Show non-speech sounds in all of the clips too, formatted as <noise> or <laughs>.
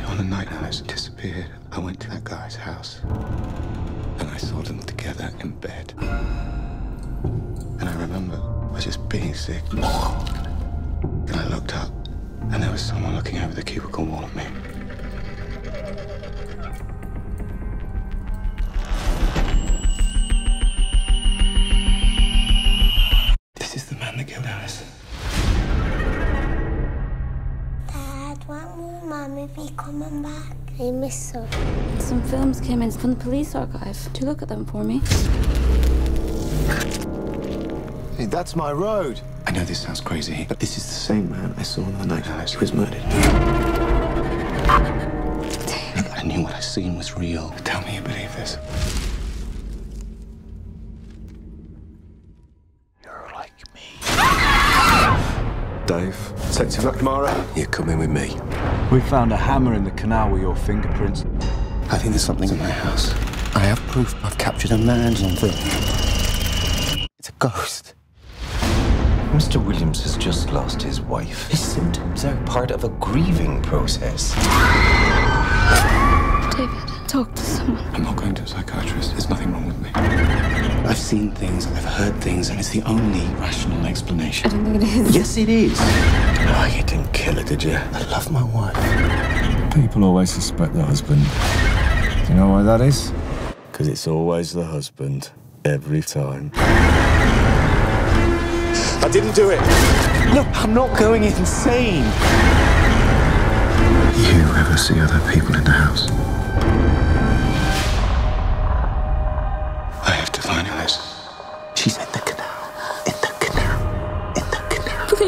On the night Alice disappeared, I went to that guy's house. And I saw them together in bed. And I remember I was just being sick. And I looked up, and there was someone looking over the cubicle wall at me. This is the man that killed Alice. Dad, when will Mummy be coming back? I miss her. Some films came in from the police archive. Do you look at them for me? Hey, that's my road. I know this sounds crazy, but this is the same man I saw on the night Alice was murdered. <laughs> I knew what I seen was real. Tell me you believe this. Dave, Detective McNamara, you're coming with me. We found a hammer in the canal with your fingerprints. I think there's something in my house. I have proof I've captured a man on film. It's a ghost. Mr. Williams has just lost his wife. His symptoms are part of a grieving process. David, talk to someone. I'm not going to a psychiatrist. There's nothing wrong with me. I've seen things, I've heard things, and it's the only rational explanation. I explanation. don't think it is. Yes, it is. Oh, you didn't kill her, did you? I love my wife. People always suspect the husband. Do you know why that is? Because it's always the husband. Every time. I didn't do it. Look, I'm not going insane. You ever see other people in the house?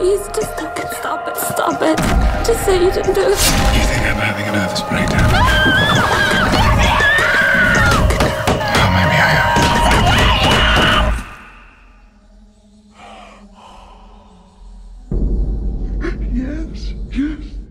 Please, just stop it. Stop it. stop it. Just say you didn't do it. You think I'm having a nervous breakdown? Oh, maybe I am. Yes, yes.